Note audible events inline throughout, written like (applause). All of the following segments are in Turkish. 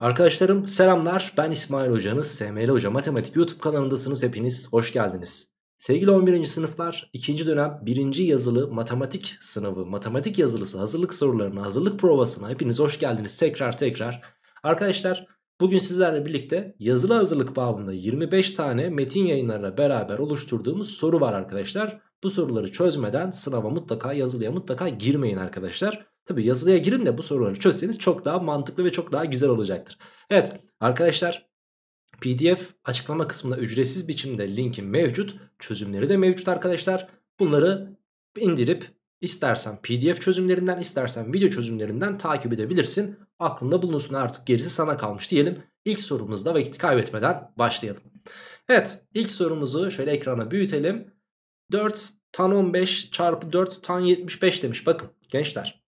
Arkadaşlarım selamlar ben İsmail Hocanız SML Hoca Matematik YouTube kanalındasınız hepiniz hoş geldiniz. Sevgili 11. sınıflar 2. dönem 1. yazılı matematik sınavı matematik yazılısı hazırlık sorularına hazırlık provasına hepiniz hoş geldiniz tekrar tekrar. Arkadaşlar bugün sizlerle birlikte yazılı hazırlık babında 25 tane metin yayınlarına beraber oluşturduğumuz soru var arkadaşlar. Bu soruları çözmeden sınava mutlaka yazılıya mutlaka girmeyin arkadaşlar. Tabi yazılıya girin de bu soruları çözseniz çok daha mantıklı ve çok daha güzel olacaktır. Evet arkadaşlar PDF açıklama kısmında ücretsiz biçimde linki mevcut. Çözümleri de mevcut arkadaşlar. Bunları indirip istersen PDF çözümlerinden istersen video çözümlerinden takip edebilirsin. Aklında bulunsun artık gerisi sana kalmış diyelim. İlk sorumuzda vakit kaybetmeden başlayalım. Evet ilk sorumuzu şöyle ekrana büyütelim. 4 tan 15 çarpı 4 tan 75 demiş. Bakın gençler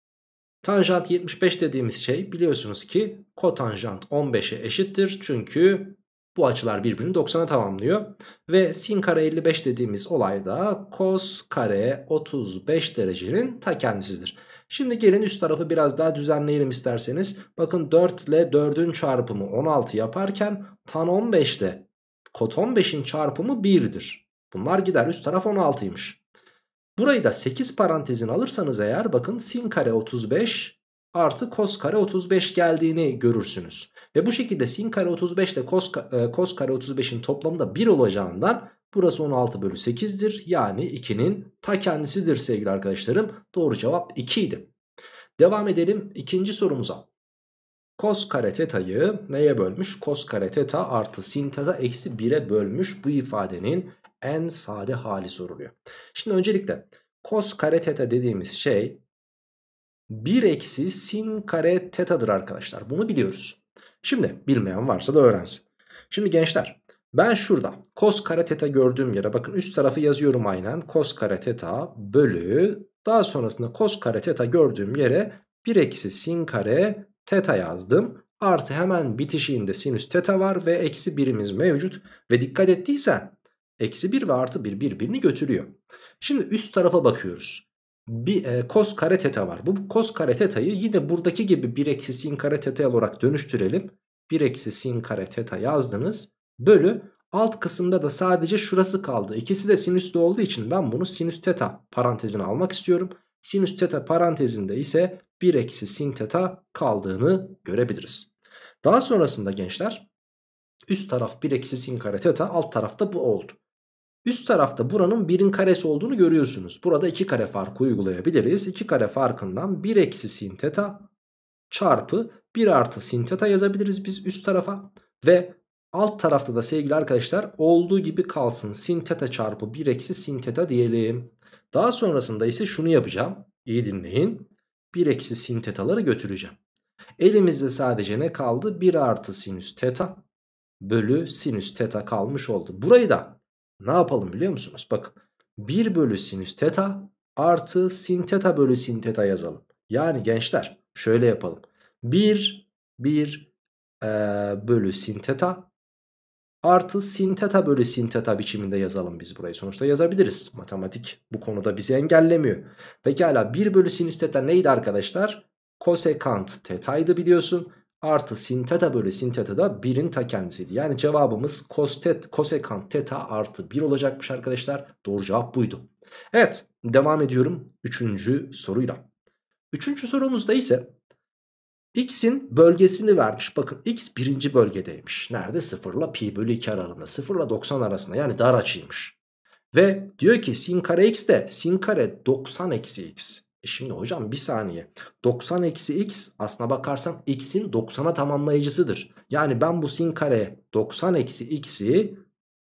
Tanjant 75 dediğimiz şey biliyorsunuz ki kotanjant 15'e eşittir. Çünkü bu açılar birbirini 90'a tamamlıyor. Ve sin kare 55 dediğimiz olay da kos kare 35 derecenin ta kendisidir. Şimdi gelin üst tarafı biraz daha düzenleyelim isterseniz. Bakın 4 ile 4'ün çarpımı 16 yaparken tan 15 ile kot 15'in çarpımı 1'dir. Bunlar gider üst taraf 16'ymış. Burayı da 8 parantezin alırsanız eğer bakın sin kare 35 artı kos kare 35 geldiğini görürsünüz. Ve bu şekilde sin kare 35 ile kos, e, kos kare 35'in toplamı da 1 olacağından burası 16 bölü 8'dir. Yani 2'nin ta kendisidir sevgili arkadaşlarım. Doğru cevap 2 idi. Devam edelim ikinci sorumuza. Kos kare teta'yı neye bölmüş? Kos kare teta artı sin teta eksi 1'e bölmüş bu ifadenin en sade hali soruluyor. Şimdi öncelikle cos kare teta dediğimiz şey 1 eksi sin kare tetadır arkadaşlar. Bunu biliyoruz. Şimdi bilmeyen varsa da öğrensin. Şimdi gençler ben şurada cos kare teta gördüğüm yere bakın üst tarafı yazıyorum aynen. Cos kare teta bölü daha sonrasında cos kare teta gördüğüm yere 1 eksi sin kare teta yazdım. Artı hemen bitişiğinde sinüs teta var ve eksi birimiz mevcut. Ve dikkat ettiysen Eksi 1 ve artı 1 birbirini götürüyor. Şimdi üst tarafa bakıyoruz. Bir e, kos kare teta var. Bu kos kare teta'yı yine buradaki gibi 1 eksi sin kare teta olarak dönüştürelim. 1 eksi sin kare teta yazdınız. Bölü alt kısımda da sadece şurası kaldı. İkisi de sinüslü olduğu için ben bunu sinüs teta parantezine almak istiyorum. Sinüs teta parantezinde ise 1 eksi sin teta kaldığını görebiliriz. Daha sonrasında gençler üst taraf 1 eksi sin kare teta alt tarafta bu oldu. Üst tarafta buranın 1'in karesi olduğunu görüyorsunuz. Burada 2 kare farkı uygulayabiliriz. 2 kare farkından 1 eksi sin teta çarpı 1 artı sin teta yazabiliriz biz üst tarafa. Ve alt tarafta da sevgili arkadaşlar olduğu gibi kalsın. Sin teta çarpı 1 eksi sin teta diyelim. Daha sonrasında ise şunu yapacağım. İyi dinleyin. 1 eksi sin tetaları götüreceğim. Elimizde sadece ne kaldı? 1 artı sinüs teta bölü sinüs teta kalmış oldu. Burayı da ne yapalım biliyor musunuz? Bakın 1 bölü sinüs teta artı sin teta bölü sin teta yazalım. Yani gençler şöyle yapalım. 1 1 e, bölü sin teta artı sin teta bölü sin teta biçiminde yazalım biz burayı. Sonuçta yazabiliriz. Matematik bu konuda bizi engellemiyor. Pekala 1 bölü sinüs teta neydi arkadaşlar? Kosekant tetaydı biliyorsun artı sin theta bölü sin theta da 1'in ta kendisiydi. Yani cevabımız cos tet, kosekant theta artı 1 olacakmış arkadaşlar. Doğru cevap buydu. Evet devam ediyorum 3. soruyla. 3. sorumuzda ise x'in bölgesini vermiş. Bakın x birinci bölgedeymiş. Nerede? 0 ile pi bölü 2 aralığında. 0 ile 90 arasında yani dar açıymış. Ve diyor ki sin kare x de sin kare 90 eksi x. E şimdi hocam bir saniye 90 eksi x aslına bakarsan x'in 90'a tamamlayıcısıdır. Yani ben bu sin kare 90 eksi x'i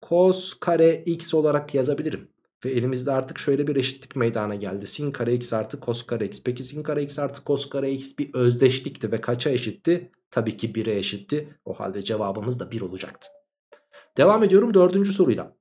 cos kare x olarak yazabilirim. Ve elimizde artık şöyle bir eşitlik meydana geldi. Sin kare x artı cos kare x. Peki sin kare x artı cos kare x bir özdeşlikti ve kaça eşitti? Tabii ki 1'e eşitti. O halde cevabımız da 1 olacaktı. Devam ediyorum dördüncü soruyla.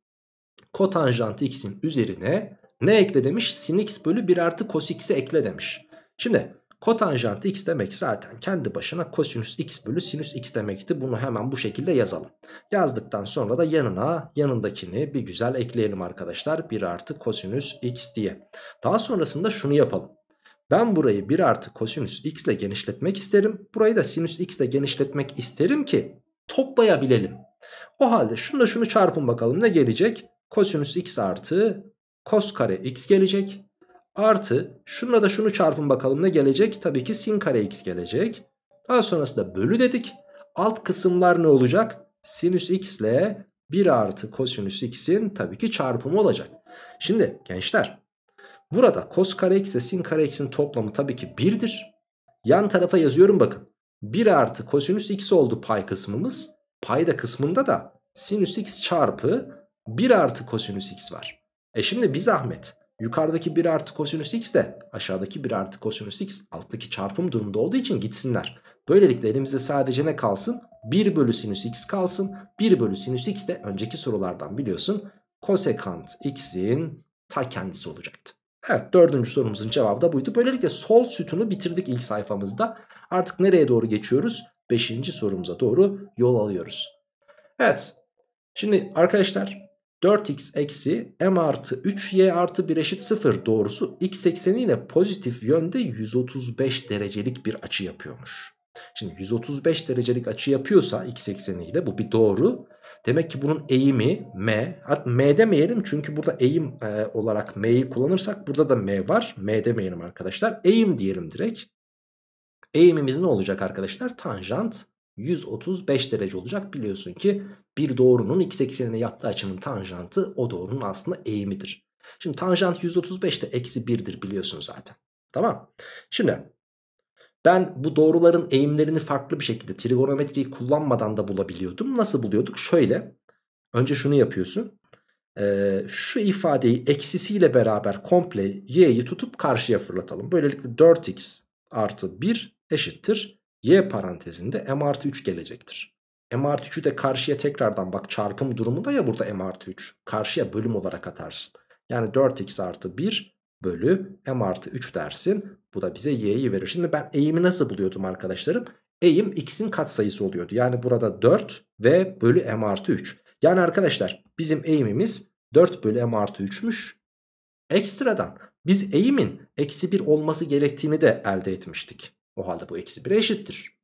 Kotanjant x'in üzerine ne ekle demiş? Sin x bölü 1 artı cos x'i ekle demiş. Şimdi kotanjant x demek zaten kendi başına kosinüs x bölü sinüs x demekti. Bunu hemen bu şekilde yazalım. Yazdıktan sonra da yanına yanındakini bir güzel ekleyelim arkadaşlar. 1 artı kosinüs x diye. Daha sonrasında şunu yapalım. Ben burayı 1 artı kosinüs x ile genişletmek isterim. Burayı da sinüs x ile genişletmek isterim ki toplayabilelim. O halde şunu da şunu çarpın bakalım ne gelecek? Kosinüs x artı kos kare x gelecek. Artı şununla da şunu çarpın bakalım ne gelecek? Tabii ki sin kare x gelecek. Daha sonrasında bölü dedik. Alt kısımlar ne olacak? Sinüs x ile 1 artı kosinüs x'in tabii ki çarpımı olacak. Şimdi gençler burada kos kare x ile sin kare x'in toplamı tabii ki 1'dir. Yan tarafa yazıyorum bakın. 1 artı kosinüs x oldu pay kısmımız. Payda kısmında da sinüs x çarpı 1 artı kosinüs x var. E şimdi bir zahmet. Yukarıdaki 1 artı kosinüs x de aşağıdaki 1 artı kosinüs x alttaki çarpım durumda olduğu için gitsinler. Böylelikle elimizde sadece ne kalsın? 1 bölü sinüs x kalsın. 1 bölü sinüs x de önceki sorulardan biliyorsun. Kosekant x'in ta kendisi olacaktı. Evet dördüncü sorumuzun cevabı da buydu. Böylelikle sol sütunu bitirdik ilk sayfamızda. Artık nereye doğru geçiyoruz? Beşinci sorumuza doğru yol alıyoruz. Evet şimdi arkadaşlar 4x eksi m artı 3y artı 1 eşit 0 doğrusu x ekseniyle pozitif yönde 135 derecelik bir açı yapıyormuş. Şimdi 135 derecelik açı yapıyorsa x ekseniyle bu bir doğru. Demek ki bunun eğimi m. M demeyelim çünkü burada eğim e, olarak m'yi kullanırsak burada da m var. M demeyelim arkadaşlar. Eğim diyelim direkt. Eğimimiz ne olacak arkadaşlar? Tanjant 135 derece olacak. Biliyorsun ki bir doğrunun x eksenine yaptığı açının tanjantı o doğrunun aslında eğimidir. Şimdi tanjant 135 de eksi 1'dir biliyorsun zaten. Tamam. Şimdi ben bu doğruların eğimlerini farklı bir şekilde trigonometriyi kullanmadan da bulabiliyordum. Nasıl buluyorduk? Şöyle. Önce şunu yapıyorsun. Ee, şu ifadeyi eksisiyle beraber komple y'yi tutup karşıya fırlatalım. Böylelikle 4x artı 1 eşittir. Y parantezinde m artı 3 gelecektir. m artı 3'ü de karşıya tekrardan bak çarpım durumunda ya burada m artı 3. Karşıya bölüm olarak atarsın. Yani 4x artı 1 bölü m artı 3 dersin. Bu da bize y'yi verir. Şimdi ben eğimi nasıl buluyordum arkadaşlarım? Eğim x'in katsayısı oluyordu. Yani burada 4 ve bölü m artı 3. Yani arkadaşlar bizim eğimimiz 4 bölü m artı 3'müş. Ekstradan biz eğimin eksi 1 olması gerektiğini de elde etmiştik. O halde bu eksi 1 eşittir.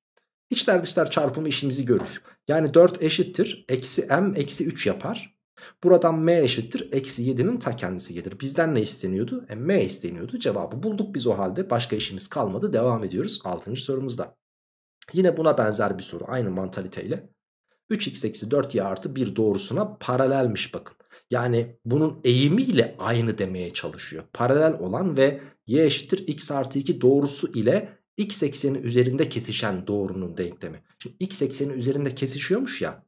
İçler dışlar çarpımı işimizi görür. Yani 4 eşittir. Eksi m eksi 3 yapar. Buradan m eşittir. Eksi 7'nin ta kendisi gelir. Bizden ne isteniyordu? E, m isteniyordu. Cevabı bulduk biz o halde. Başka işimiz kalmadı. Devam ediyoruz 6. sorumuzda. Yine buna benzer bir soru. Aynı mantaliteyle. 3x eksi 4y artı 1 doğrusuna paralelmiş bakın. Yani bunun eğimiyle aynı demeye çalışıyor. Paralel olan ve y eşittir x artı 2 doğrusu ile x ekseni üzerinde kesişen doğrunun denklemi. Şimdi x ekseni üzerinde kesişiyormuş ya.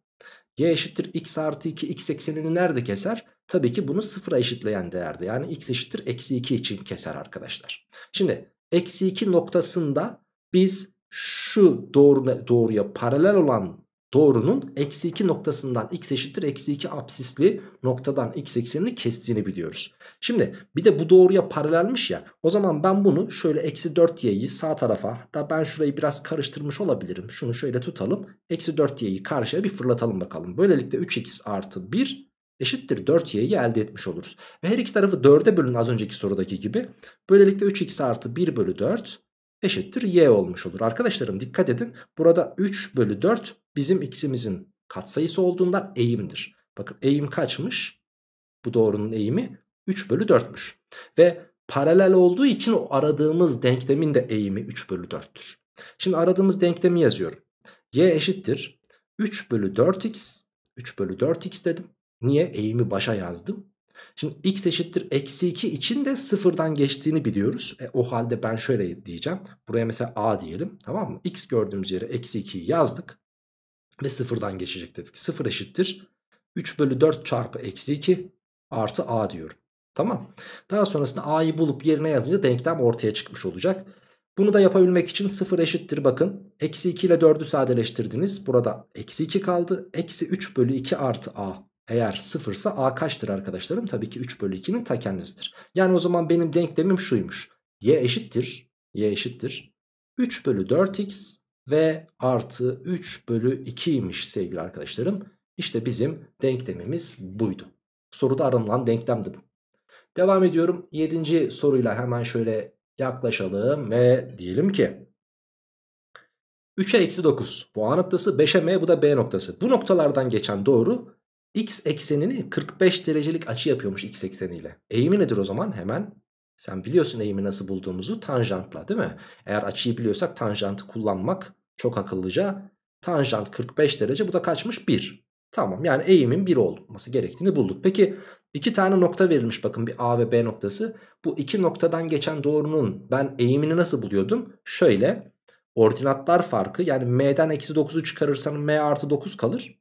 y eşittir x artı 2 x eksenini nerede keser? Tabii ki bunu sıfıra eşitleyen değerde. Yani x eşittir eksi 2 için keser arkadaşlar. Şimdi eksi 2 noktasında biz şu doğru, doğruya paralel olan doğrunun eksi 2 noktasından x eşittir eksi 2 apsisli noktadan x eksenini kestiğini biliyoruz. Şimdi bir de bu doğruya paralelmiş ya o zaman ben bunu şöyle eksi 4y'yi sağ tarafa hatta ben şurayı biraz karıştırmış olabilirim. Şunu şöyle tutalım eksi 4y'yi karşıya bir fırlatalım bakalım. Böylelikle 3x artı 1 eşittir 4y'yi elde etmiş oluruz. Ve her iki tarafı 4'e bölün az önceki sorudaki gibi. Böylelikle 3x artı 1 bölü 4 eşittir y olmuş olur. Arkadaşlarım dikkat edin. Burada 3 bölü 4 bizim x'imizin katsayısı olduğundan eğimdir. Bakın eğim kaçmış? Bu doğrunun eğimi 3 bölü 4'müş. Ve paralel olduğu için o aradığımız denklemin de eğimi 3 bölü 4'tür. Şimdi aradığımız denklemi yazıyorum. y eşittir 3 bölü 4x 3 bölü 4x dedim. Niye? Eğimi başa yazdım. Şimdi x eşittir eksi 2 için de sıfırdan geçtiğini biliyoruz. E, o halde ben şöyle diyeceğim. Buraya mesela a diyelim tamam mı? x gördüğümüz yere eksi 2'yi yazdık. Ve sıfırdan geçecek dedik. Sıfır eşittir 3 bölü 4 çarpı eksi 2 artı a diyorum. Tamam. Daha sonrasında a'yı bulup yerine yazınca denklem ortaya çıkmış olacak. Bunu da yapabilmek için 0 eşittir bakın. Eksi 2 ile 4'ü sadeleştirdiniz. Burada eksi 2 kaldı. Eksi 3 bölü 2 artı a. Eğer sıfırsa a kaçtır arkadaşlarım? Tabii ki 3 bölü 2'nin ta kendisidir. Yani o zaman benim denklemim şuymuş. y eşittir. y eşittir. 3 bölü 4x ve artı 3 bölü 2'ymiş sevgili arkadaşlarım. İşte bizim denklemimiz buydu. Soruda aranılan denklemdi bu. Devam ediyorum. 7. soruyla hemen şöyle yaklaşalım ve diyelim ki 3'e eksi 9 bu A noktası 5'e M bu da B noktası. Bu noktalardan geçen doğru x eksenini 45 derecelik açı yapıyormuş x ekseniyle. Eğimi nedir o zaman? Hemen sen biliyorsun eğimi nasıl bulduğumuzu tanjantla değil mi? Eğer açıyı biliyorsak tanjantı kullanmak çok akıllıca. Tanjant 45 derece bu da kaçmış? 1. Tamam yani eğimin 1 olması gerektiğini bulduk. Peki iki tane nokta verilmiş bakın bir A ve B noktası. Bu iki noktadan geçen doğrunun ben eğimini nasıl buluyordum? Şöyle ordinatlar farkı yani M'den eksi 9'u çıkarırsan M artı 9 kalır.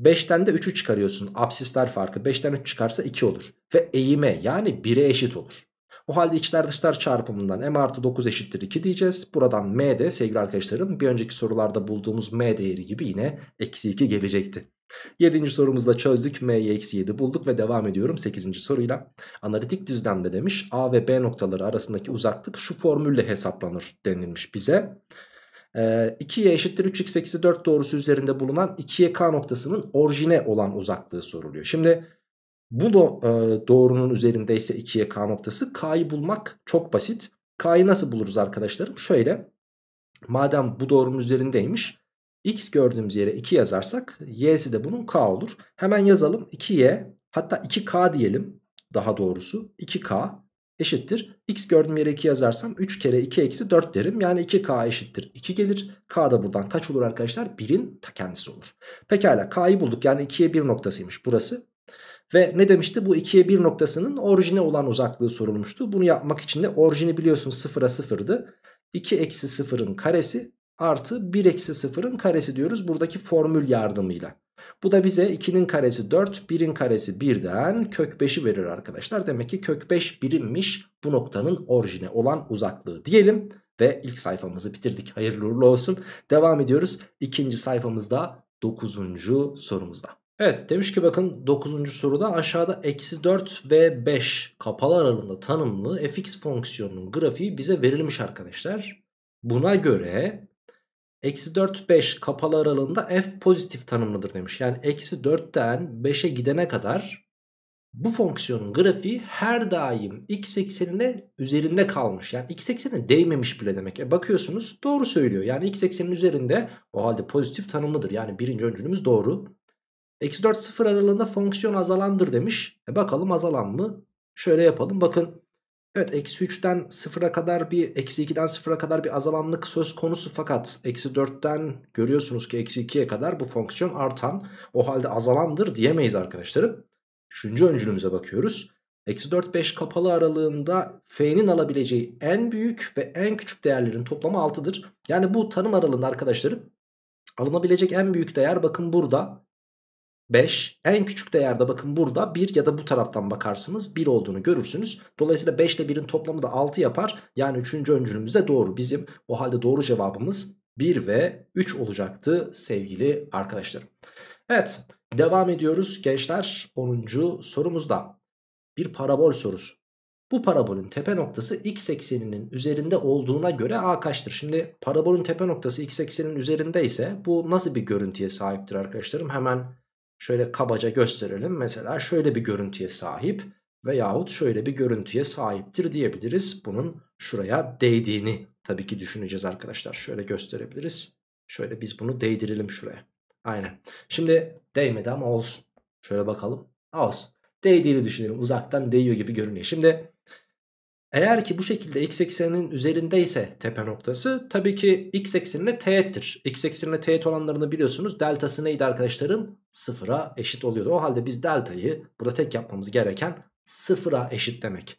5'ten de 3'ü çıkarıyorsun. Absisler farkı 5'ten 3 çıkarsa 2 olur. Ve eğime yani 1'e eşit olur. O halde içler dışlar çarpımından m artı 9 eşittir 2 diyeceğiz. Buradan m de sevgili arkadaşlarım bir önceki sorularda bulduğumuz m değeri gibi yine eksi 2 gelecekti. 7. sorumuzda çözdük. M'yi eksi 7 bulduk ve devam ediyorum 8. soruyla. Analitik düzlemde demiş A ve B noktaları arasındaki uzaklık şu formülle hesaplanır denilmiş bize. Ee, 2y eşittir 3x eksi 4 doğrusu üzerinde bulunan 2y k noktasının orijine olan uzaklığı soruluyor. Şimdi bu da, e, doğrunun üzerindeyse 2'ye k noktası. K'yı bulmak çok basit. K'yı nasıl buluruz arkadaşlarım? Şöyle. Madem bu doğrunun üzerindeymiş. X gördüğümüz yere 2 yazarsak y'si de bunun k olur. Hemen yazalım 2y hatta 2k diyelim daha doğrusu 2k eşittir. X gördüğüm yere 2 yazarsam 3 kere 2 eksi 4 derim. Yani 2k eşittir 2 gelir. K da buradan kaç olur arkadaşlar? 1'in ta kendisi olur. Pekala k'yı bulduk yani 2'ye 1 noktasıymış burası. Ve ne demişti? Bu 2'ye 1 noktasının orijine olan uzaklığı sorulmuştu. Bunu yapmak için de orijini biliyorsun 0'a 0'dı. 2 eksi 0'ın karesi artı 1 eksi 0'ın karesi diyoruz buradaki formül yardımıyla. Bu da bize 2'nin karesi 4, 1'in karesi 1'den kök 5'i verir arkadaşlar. Demek ki kök 5 birimmiş bu noktanın orijine olan uzaklığı diyelim. Ve ilk sayfamızı bitirdik. Hayırlı uğurlu olsun. Devam ediyoruz. İkinci sayfamızda 9. sorumuzda. Evet demiş ki bakın 9. soruda aşağıda eksi 4 ve 5 kapalı aralığında tanımlı fx fonksiyonunun grafiği bize verilmiş arkadaşlar. Buna göre eksi 4 5 kapalı aralığında f pozitif tanımlıdır demiş. Yani eksi 4'ten 5'e gidene kadar bu fonksiyonun grafiği her daim x eksenine üzerinde kalmış. Yani x eksenine değmemiş bile demek. E bakıyorsunuz doğru söylüyor. Yani x eksenin üzerinde o halde pozitif tanımlıdır. Yani birinci öncülümüz doğru. Eksi 4 0 aralığında fonksiyon azalandır demiş. E bakalım azalan mı? Şöyle yapalım bakın. Evet eksi 3'ten 0'a kadar bir eksi 2'den 0'a kadar bir azalanlık söz konusu fakat eksi 4'ten görüyorsunuz ki eksi 2'ye kadar bu fonksiyon artan o halde azalandır diyemeyiz arkadaşlarım. Üçüncü öncülümüze bakıyoruz. Eksi 4 5 kapalı aralığında f'nin alabileceği en büyük ve en küçük değerlerin toplamı 6'dır. Yani bu tanım aralığında arkadaşlarım alınabilecek en büyük değer bakın burada 5. En küçük değerde bakın burada 1 ya da bu taraftan bakarsınız 1 olduğunu görürsünüz. Dolayısıyla 5 ile 1'in toplamı da 6 yapar. Yani 3. öncülümüz de doğru. Bizim o halde doğru cevabımız 1 ve 3 olacaktı sevgili arkadaşlarım. Evet devam ediyoruz gençler 10. sorumuzda. Bir parabol sorusu. Bu parabolün tepe noktası x ekseninin üzerinde olduğuna göre a kaçtır? Şimdi parabolün tepe noktası x ekseninin üzerinde ise bu nasıl bir görüntüye sahiptir arkadaşlarım? Hemen Şöyle kabaca gösterelim. Mesela şöyle bir görüntüye sahip veyahut şöyle bir görüntüye sahiptir diyebiliriz. Bunun şuraya değdiğini tabii ki düşüneceğiz arkadaşlar. Şöyle gösterebiliriz. Şöyle biz bunu değdirelim şuraya. Aynen. Şimdi değmedi ama olsun. Şöyle bakalım. Olsun. Değdiğini düşünelim. Uzaktan değiyor gibi görünüyor. Şimdi eğer ki bu şekilde x ekseninin üzerindeyse tepe noktası tabii ki x eksenine teğettir. X eksenine teğet olanlarını biliyorsunuz. Deltası neydi arkadaşlarım? Sıfıra eşit oluyordu. O halde biz deltayı burada tek yapmamız gereken sıfıra eşit demek.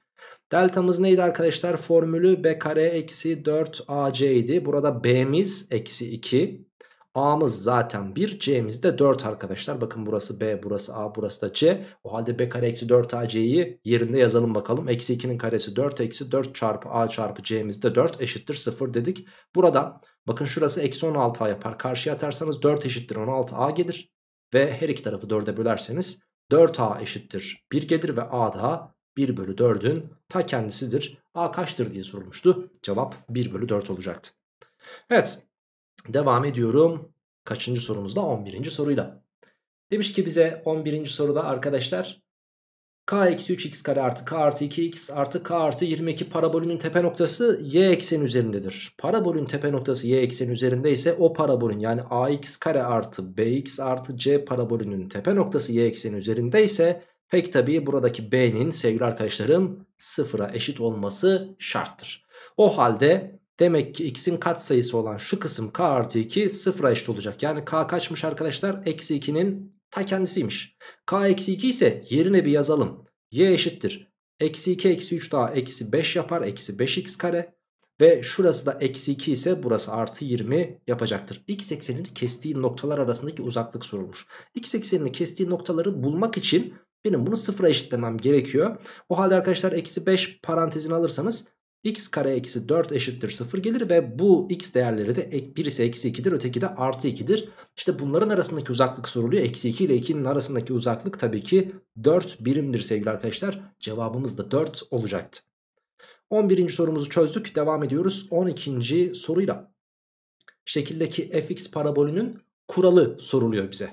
Deltamız neydi arkadaşlar? Formülü b kare eksi 4 ac idi. Burada b'miz eksi 2. A'mız zaten 1. C'miz de 4 arkadaşlar. Bakın burası B, burası A, burası da C. O halde B kare eksi 4 AC'yi yerinde yazalım bakalım. Eksi 2'nin karesi 4 eksi 4 çarpı A çarpı C'miz de 4 eşittir 0 dedik. Burada bakın şurası eksi 16A yapar. Karşıya atarsanız 4 eşittir 16A gelir. Ve her iki tarafı 4'e bölerseniz 4A eşittir 1 gelir ve A da 1 bölü 4'ün ta kendisidir. A kaçtır diye sorulmuştu. Cevap 1 bölü 4 olacaktı. Evet Devam ediyorum. Kaçıncı sorumuzda? 11. soruyla. Demiş ki bize 11. soruda arkadaşlar k eksi 3x kare artı k artı 2x artı k artı 22 parabolünün tepe noktası y ekseni üzerindedir. Parabolün tepe noktası y ekseni üzerinde ise o parabolün yani ax kare artı bx artı c parabolünün tepe noktası y ekseni üzerinde ise pek tabii buradaki b'nin sevgili arkadaşlarım sıfıra eşit olması şarttır. O halde demek ki x'in katsayısı olan şu kısım k artı 2 sıfıra eşit olacak. Yani k kaçmış arkadaşlar? Eksi 2'nin ta kendisiymiş. K eksi 2 ise yerine bir yazalım. Y eşittir. Eksi 2 eksi 3 daha eksi 5 yapar. Eksi 5x kare. Ve şurası da eksi 2 ise burası artı 20 yapacaktır. X eksenini kestiği noktalar arasındaki uzaklık sorulmuş. X eksenini kestiği noktaları bulmak için benim bunu sıfıra eşitlemem gerekiyor. O halde arkadaşlar eksi 5 parantezini alırsanız x kare eksi 4 eşittir 0 gelir ve bu x değerleri de birisi eksi 2'dir öteki de artı 2'dir. İşte bunların arasındaki uzaklık soruluyor. Eksi 2 ile 2'nin arasındaki uzaklık tabii ki 4 birimdir sevgili arkadaşlar. Cevabımız da 4 olacaktı. 11. sorumuzu çözdük. Devam ediyoruz 12. soruyla. Şekildeki fx parabolünün kuralı soruluyor bize.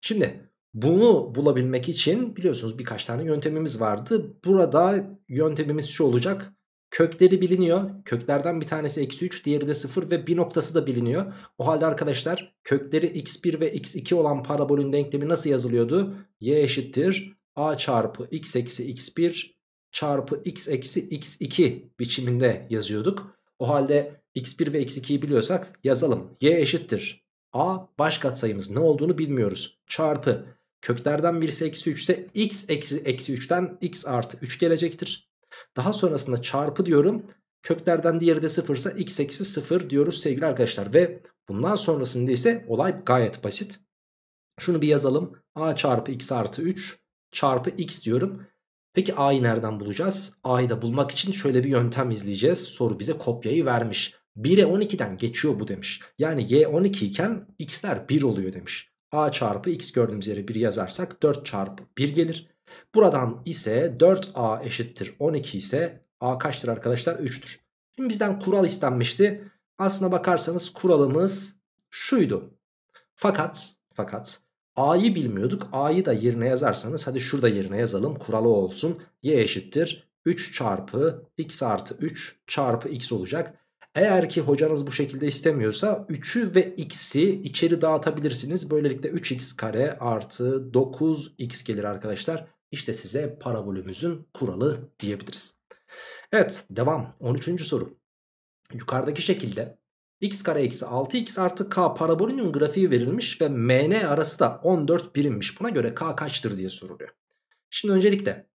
Şimdi bunu bulabilmek için biliyorsunuz birkaç tane yöntemimiz vardı. Burada yöntemimiz şu olacak. Kökleri biliniyor. Köklerden bir tanesi eksi 3 diğeri de 0 ve bir noktası da biliniyor. O halde arkadaşlar kökleri x1 ve x2 olan parabolün denklemi nasıl yazılıyordu? y eşittir a çarpı x eksi x1 çarpı x eksi x2 biçiminde yazıyorduk. O halde x1 ve x2'yi biliyorsak yazalım. y eşittir a baş katsayımız ne olduğunu bilmiyoruz. Çarpı köklerden birisi eksi 3 ise x eksi eksi 3'ten x artı 3 gelecektir. Daha sonrasında çarpı diyorum. Köklerden diğeri de 0 ise x eksi 0 diyoruz sevgili arkadaşlar. Ve bundan sonrasında ise olay gayet basit. Şunu bir yazalım. a çarpı x artı 3 çarpı x diyorum. Peki a'yı nereden bulacağız? a'yı da bulmak için şöyle bir yöntem izleyeceğiz. Soru bize kopyayı vermiş. 1'e 12'den geçiyor bu demiş. Yani y 12 iken x'ler 1 oluyor demiş. a çarpı x gördüğümüz yere 1 yazarsak 4 çarpı 1 gelir. Buradan ise 4a eşittir 12 ise a kaçtır arkadaşlar? 3'tür. Şimdi bizden kural istenmişti. Aslına bakarsanız kuralımız şuydu. Fakat fakat a'yı bilmiyorduk. a'yı da yerine yazarsanız hadi şurada yerine yazalım. Kuralı olsun. y eşittir 3 çarpı x artı 3 çarpı x olacak. Eğer ki hocanız bu şekilde istemiyorsa 3'ü ve x'i içeri dağıtabilirsiniz. Böylelikle 3x kare artı 9x gelir arkadaşlar. İşte size parabolümüzün kuralı diyebiliriz. Evet devam 13. soru. Yukarıdaki şekilde x kare eksi 6x artı k parabolünün grafiği verilmiş ve mn arası da 14 birimmiş. Buna göre k kaçtır diye soruluyor. Şimdi öncelikle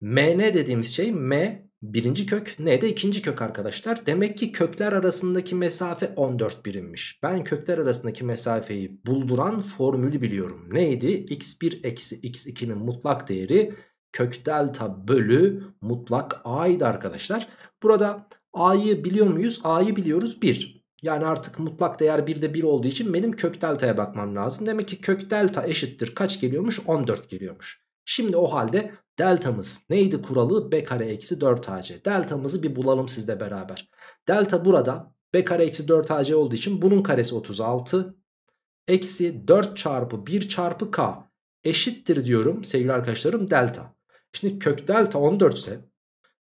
mn dediğimiz şey m birinci kök n de ikinci kök arkadaşlar. Demek ki kökler arasındaki mesafe 14 birimmiş. Ben kökler arasındaki mesafeyi bulduran formülü biliyorum. Neydi? x1 eksi x2'nin mutlak değeri kök delta bölü mutlak a'ydı arkadaşlar. Burada a'yı biliyor muyuz? a'yı biliyoruz 1. Yani artık mutlak değer 1'de 1 olduğu için benim kök delta'ya bakmam lazım. Demek ki kök delta eşittir kaç geliyormuş? 14 geliyormuş. Şimdi o halde deltamız neydi kuralı? B kare eksi 4ac. Deltamızı bir bulalım sizle beraber. Delta burada B kare eksi 4ac olduğu için bunun karesi 36. Eksi 4 çarpı 1 çarpı k eşittir diyorum sevgili arkadaşlarım delta. Şimdi kök delta 14 ise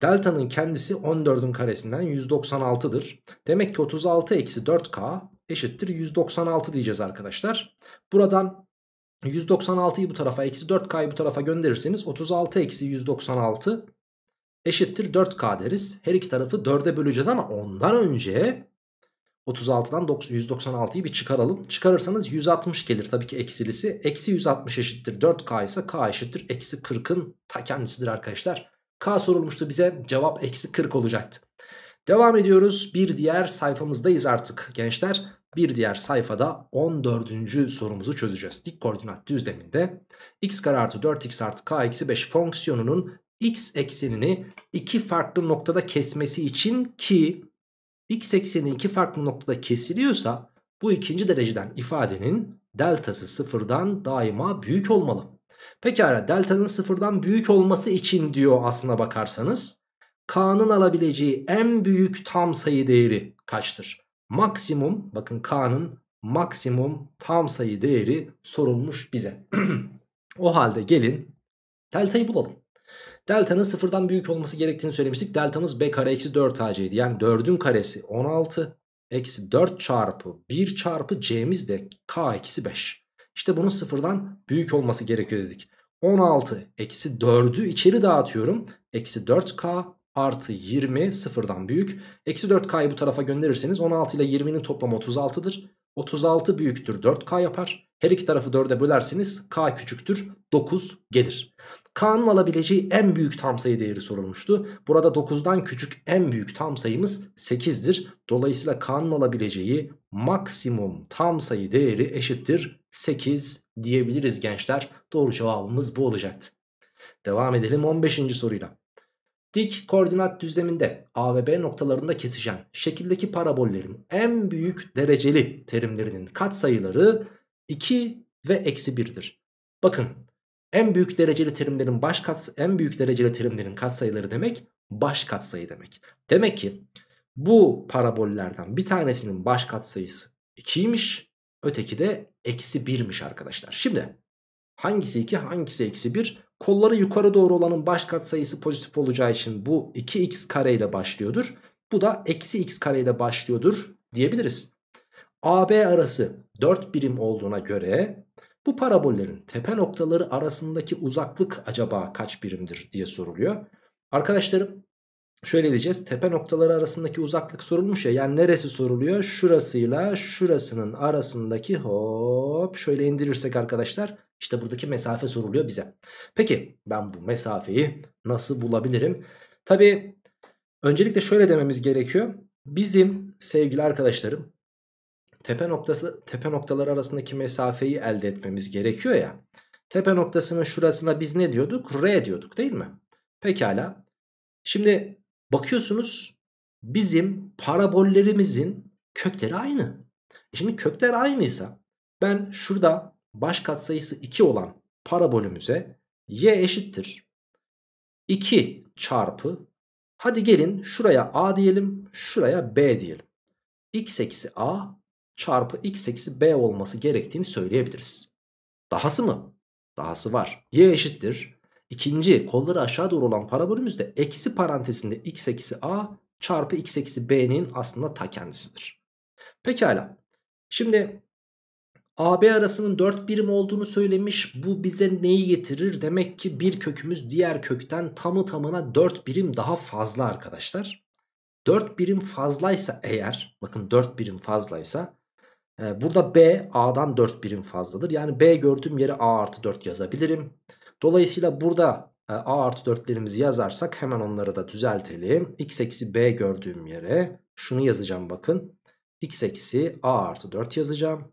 delta'nın kendisi 14'ün karesinden 196'dır. Demek ki 36 eksi 4k eşittir 196 diyeceğiz arkadaşlar. Buradan 196'yı bu tarafa eksi 4k'yı bu tarafa gönderirseniz 36 eksi 196 eşittir 4k deriz. Her iki tarafı 4'e böleceğiz ama ondan önce 36'dan 196'yı bir çıkaralım. Çıkarırsanız 160 gelir tabii ki eksilisi. Eksi 160 eşittir 4k ise k eşittir eksi 40'ın ta kendisidir arkadaşlar. K sorulmuştu bize cevap eksi 40 olacaktı. Devam ediyoruz bir diğer sayfamızdayız artık gençler. Bir diğer sayfada 14. sorumuzu çözeceğiz. Dik koordinat düzleminde x kare artı 4x artı k eksi 5 fonksiyonunun x eksenini iki farklı noktada kesmesi için ki x ekseni iki farklı noktada kesiliyorsa bu ikinci dereceden ifadenin deltası sıfırdan daima büyük olmalı. Pekala deltanın sıfırdan büyük olması için diyor aslına bakarsanız k'nın alabileceği en büyük tam sayı değeri kaçtır? Maksimum bakın k'nın maksimum tam sayı değeri sorulmuş bize. (clears throat) o halde gelin delta'yı bulalım. Delta'nın sıfırdan büyük olması gerektiğini söylemiştik. Deltamız b kare eksi 4 ac'ydi. Yani 4'ün karesi 16 eksi 4 çarpı 1 çarpı c'miz de k eksi 5. İşte bunun sıfırdan büyük olması gerekiyor dedik. 16 eksi 4'ü içeri dağıtıyorum. Eksi 4k artı 20 sıfırdan büyük. Eksi 4k'yı bu tarafa gönderirseniz 16 ile 20'nin toplamı 36'dır. 36 büyüktür 4k yapar. Her iki tarafı 4'e bölerseniz k küçüktür 9 gelir. K'nın alabileceği en büyük tam sayı değeri sorulmuştu. Burada 9'dan küçük en büyük tam sayımız 8'dir. Dolayısıyla K'nın alabileceği maksimum tam sayı değeri eşittir 8 diyebiliriz gençler. Doğru cevabımız bu olacaktı. Devam edelim 15. soruyla. Dik koordinat düzleminde A ve B noktalarında kesişen şekildeki parabollerin en büyük dereceli terimlerinin katsayıları 2 ve eksi 1'dir. Bakın en büyük dereceli terimlerin baş kat en büyük dereceli terimlerin katsayıları demek baş katsayı demek. Demek ki bu parabollerden bir tanesinin baş katsayısı 2'ymiş. Öteki de eksi 1'miş arkadaşlar. Şimdi hangisi 2 hangisi eksi 1? Kolları yukarı doğru olanın baş katsayısı pozitif olacağı için bu 2x kare ile başlıyordur. Bu da eksi x kare ile başlıyordur diyebiliriz. AB arası 4 birim olduğuna göre bu parabollerin tepe noktaları arasındaki uzaklık acaba kaç birimdir diye soruluyor. Arkadaşlarım şöyle diyeceğiz. Tepe noktaları arasındaki uzaklık sorulmuş ya. Yani neresi soruluyor? Şurasıyla şurasının arasındaki hop şöyle indirirsek arkadaşlar işte buradaki mesafe soruluyor bize. Peki ben bu mesafeyi nasıl bulabilirim? Tabi öncelikle şöyle dememiz gerekiyor. Bizim sevgili arkadaşlarım tepe noktası tepe noktaları arasındaki mesafeyi elde etmemiz gerekiyor ya. Tepe noktasının şurasına biz ne diyorduk? R diyorduk değil mi? Pekala. Şimdi bakıyorsunuz bizim parabollerimizin kökleri aynı. E şimdi kökler aynıysa ben şurada baş katsayısı 2 olan parabolümüze y eşittir. 2 çarpı hadi gelin şuraya a diyelim şuraya b diyelim. x eksi a çarpı x eksi b olması gerektiğini söyleyebiliriz. Dahası mı? Dahası var. Y eşittir. İkinci kolları aşağı doğru olan parabolümüzde eksi parantezinde x eksi a çarpı x eksi b'nin aslında ta kendisidir. Pekala. Şimdi AB arasının 4 birim olduğunu söylemiş. Bu bize neyi getirir? Demek ki bir kökümüz diğer kökten tamı tamına 4 birim daha fazla arkadaşlar. 4 birim fazlaysa eğer bakın 4 birim fazlaysa e, burada B A'dan 4 birim fazladır. Yani B gördüğüm yere A artı 4 yazabilirim. Dolayısıyla burada e, A artı 4'lerimizi yazarsak hemen onları da düzeltelim. X eksi B gördüğüm yere şunu yazacağım bakın. X eksi A artı 4 yazacağım.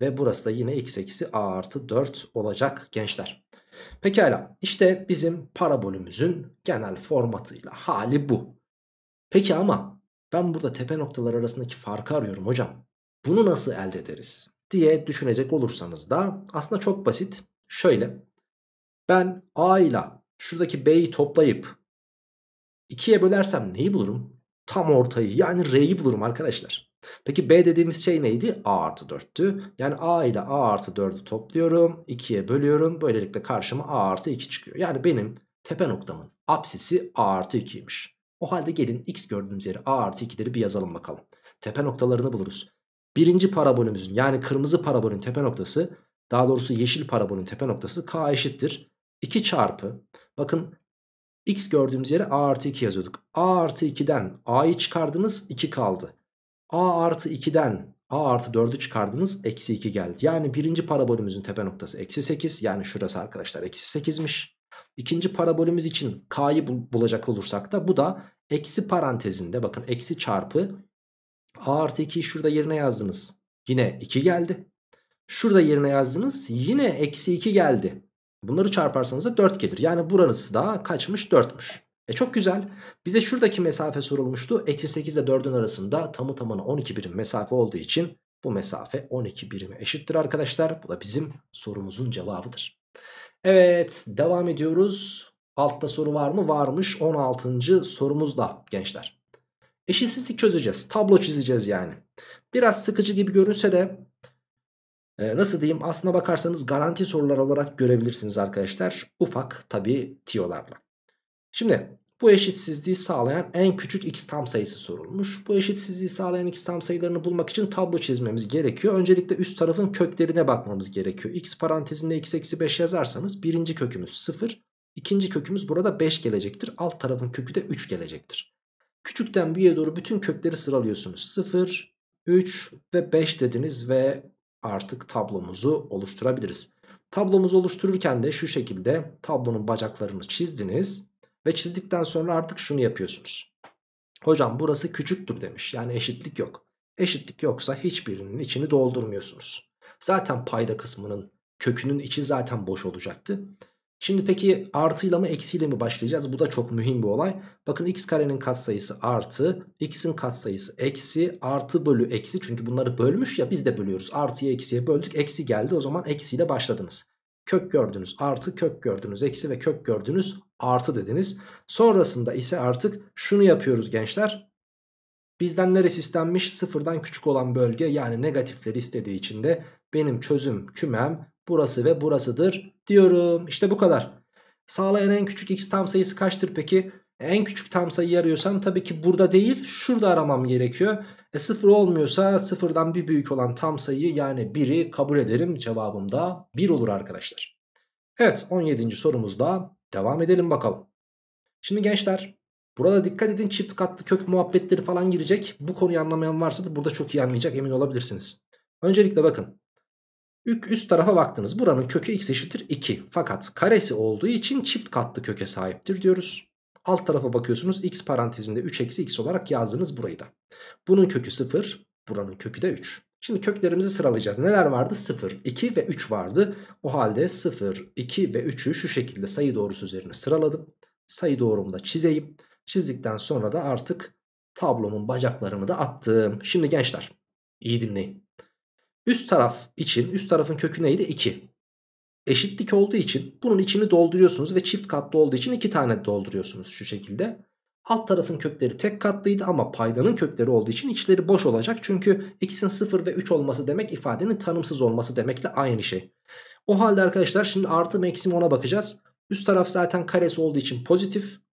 Ve burası da yine x eksi a artı 4 olacak gençler. Pekala işte bizim parabolümüzün genel formatıyla hali bu. Peki ama ben burada tepe noktalar arasındaki farkı arıyorum hocam. Bunu nasıl elde ederiz diye düşünecek olursanız da aslında çok basit. Şöyle ben a ile şuradaki b'yi toplayıp 2'ye bölersem neyi bulurum? Tam ortayı yani r'yi bulurum arkadaşlar. Peki B dediğimiz şey neydi? A artı 4'tü. Yani A ile A artı 4'ü topluyorum. 2'ye bölüyorum. Böylelikle karşıma A artı 2 çıkıyor. Yani benim tepe noktamın apsisi A artı 2'ymiş. O halde gelin x gördüğümüz yere A artı 2'leri bir yazalım bakalım. Tepe noktalarını buluruz. Birinci parabolümüzün yani kırmızı parabolün tepe noktası daha doğrusu yeşil parabolün tepe noktası k eşittir. 2 çarpı bakın x gördüğümüz yere a artı 2 yazıyorduk. a artı 2'den a'yı çıkardınız 2 kaldı a artı 2'den a artı 4'ü çıkardınız eksi 2 geldi. Yani birinci parabolümüzün tepe noktası eksi 8 yani şurası arkadaşlar eksi 8'miş. İkinci parabolümüz için k'yı bulacak olursak da bu da eksi parantezinde bakın eksi çarpı a artı 2'yi şurada yerine yazdınız. Yine 2 geldi. Şurada yerine yazdınız yine eksi 2 geldi. Bunları çarparsanız da 4 gelir. Yani buranız da kaçmış 4'müş. E çok güzel. Bize şuradaki mesafe sorulmuştu. Eksi 8 ile 4'ün arasında tamı tamına 12 birim mesafe olduğu için bu mesafe 12 birime eşittir arkadaşlar. Bu da bizim sorumuzun cevabıdır. Evet devam ediyoruz. Altta soru var mı? Varmış 16. sorumuzda gençler. Eşitsizlik çözeceğiz. Tablo çizeceğiz yani. Biraz sıkıcı gibi görünse de e, nasıl diyeyim aslına bakarsanız garanti sorular olarak görebilirsiniz arkadaşlar. Ufak tabi tiyolarla. Şimdi bu eşitsizliği sağlayan en küçük x tam sayısı sorulmuş. Bu eşitsizliği sağlayan x tam sayılarını bulmak için tablo çizmemiz gerekiyor. Öncelikle üst tarafın köklerine bakmamız gerekiyor. x parantezinde x eksi 5 yazarsanız birinci kökümüz 0. ikinci kökümüz burada 5 gelecektir. Alt tarafın kökü de 3 gelecektir. Küçükten büyüğe doğru bütün kökleri sıralıyorsunuz. 0, 3 ve 5 dediniz ve artık tablomuzu oluşturabiliriz. Tablomuzu oluştururken de şu şekilde tablonun bacaklarını çizdiniz. Ve çizdikten sonra artık şunu yapıyorsunuz. Hocam burası küçüktür demiş. Yani eşitlik yok. Eşitlik yoksa hiçbirinin içini doldurmuyorsunuz. Zaten payda kısmının kökünün içi zaten boş olacaktı. Şimdi peki artıyla mı eksiyle mi başlayacağız? Bu da çok mühim bir olay. Bakın x karenin katsayısı artı, x'in katsayısı eksi, artı bölü eksi. Çünkü bunları bölmüş ya biz de bölüyoruz. Artıyı eksiye böldük, eksi geldi. O zaman eksiyle başladınız. Kök gördünüz artı, kök gördünüz eksi ve kök gördünüz artı dediniz. Sonrasında ise artık şunu yapıyoruz gençler. Bizden neresi istenmiş? Sıfırdan küçük olan bölge yani negatifleri istediği için de benim çözüm kümem burası ve burasıdır diyorum. İşte bu kadar. Sağlayan en küçük x tam sayısı kaçtır peki? En küçük tam sayıyı arıyorsam tabii ki burada değil şurada aramam gerekiyor. E sıfır olmuyorsa sıfırdan bir büyük olan tam sayıyı yani 1'i kabul ederim. Cevabım da 1 olur arkadaşlar. Evet 17. sorumuzda devam edelim bakalım. Şimdi gençler burada dikkat edin çift katlı kök muhabbetleri falan girecek. Bu konuyu anlamayan varsa da burada çok iyi anlayacak emin olabilirsiniz. Öncelikle bakın. Üst tarafa baktınız. Buranın kökü x eşittir 2. Fakat karesi olduğu için çift katlı köke sahiptir diyoruz. Alt tarafa bakıyorsunuz x parantezinde 3 eksi x olarak yazdınız burayı da. Bunun kökü 0 buranın kökü de 3. Şimdi köklerimizi sıralayacağız. Neler vardı? 0, 2 ve 3 vardı. O halde 0, 2 ve 3'ü şu şekilde sayı doğrusu üzerine sıraladım. Sayı doğrumu da çizeyim. Çizdikten sonra da artık tablomun bacaklarını da attım. Şimdi gençler iyi dinleyin. Üst taraf için üst tarafın kökü neydi? 2 eşitlik olduğu için bunun içini dolduruyorsunuz ve çift katlı olduğu için iki tane dolduruyorsunuz şu şekilde. Alt tarafın kökleri tek katlıydı ama paydanın kökleri olduğu için içleri boş olacak. Çünkü x'in 0 ve 3 olması demek ifadenin tanımsız olması demekle aynı şey. O halde arkadaşlar şimdi artı mı eksi mi bakacağız. Üst taraf zaten karesi olduğu için pozitif.